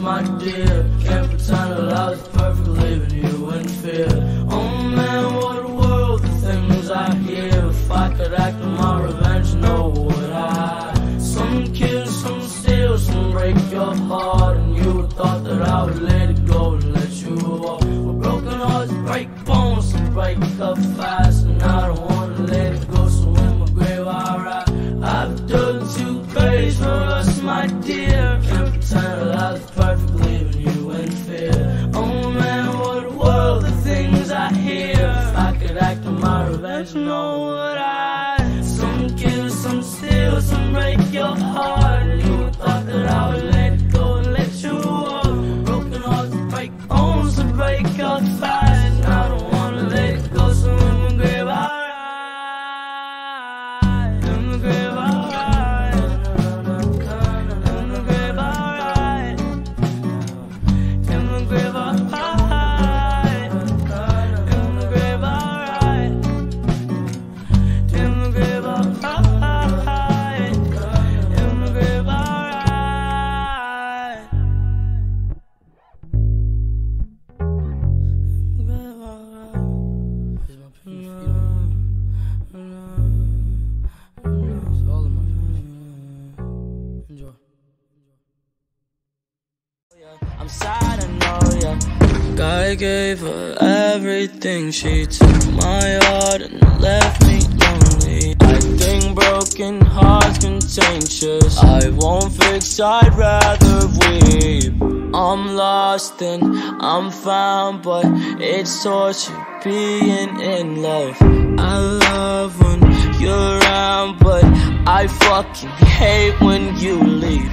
my dear. Can't pretend that I was perfect, leaving you in fear. fast and I don't wanna let it go. So in my grave I ride. I've done too crazy for us, my dear. Can't pretend life's perfectly when you in fear. Oh man, what a world, the things I hear. If I could act on my revenge, no. I'm sad, and know, yeah. Guy gave her everything. She took my heart and left me lonely. I think broken hearts contentious. I won't fix, I'd rather weep. I'm lost and I'm found, but it's torture being in love. I love when you're around, but I fucking hate when you leave.